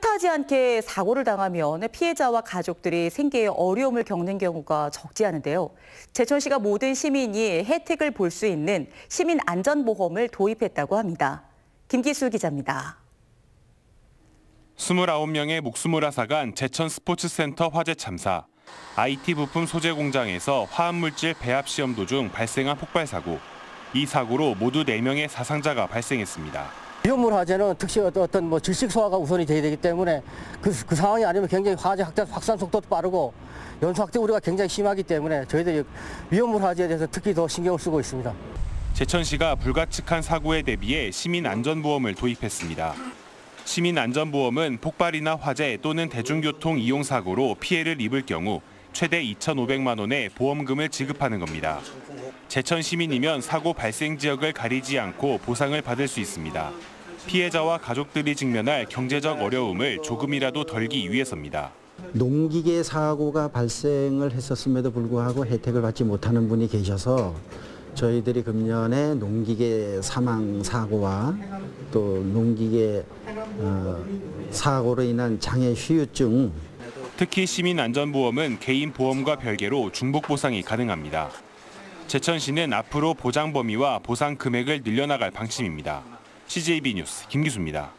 뜻하지 않게 사고를 당하면 피해자와 가족들이 생계에 어려움을 겪는 경우가 적지 않은데요. 제천시가 모든 시민이 혜택을 볼 수 있는 시민안전보험을 도입했다고 합니다. 김기수 기자입니다. 29명의 목숨을 앗아간 제천 스포츠센터 화재 참사. IT 부품 소재 공장에서 화합물질 배합 시험 도중 발생한 폭발 사고. 이 사고로 모두 4명의 사상자가 발생했습니다. 위험물 화재는 특히 어떤 뭐 질식 소화가 우선이 돼야 되기 때문에 그, 그 상황이 아니면 굉장히 화재 확산, 확산 속도도 빠르고 연소 확대 우려가 굉장히 심하기 때문에 저희들이 위험물 화재에 대해서 특히 더 신경을 쓰고 있습니다. 제천시가 불가측한 사고에 대비해 시민안전보험을 도입했습니다. 시민안전보험은 폭발이나 화재 또는 대중교통 이용 사고로 피해를 입을 경우 최대 2,500만 원의 보험금을 지급하는 겁니다. 제천 시민이면 사고 발생 지역을 가리지 않고 보상을 받을 수 있습니다. 피해자와 가족들이 직면할 경제적 어려움을 조금이라도 덜기 위해서입니다. 농기계 사고가 발생을 했었음에도 불구하고 혜택을 받지 못하는 분이 계셔서 저희들이 금년에 농기계 사망 사고와 또 농기계 어, 사고로 인한 장애 후유증 특히 시민안전보험은 개인 보험과 별개로 중복 보상이 가능합니다. 제천시는 앞으로 보장 범위와 보상 금액을 늘려나갈 방침입니다. CJB 뉴스 김기수입니다.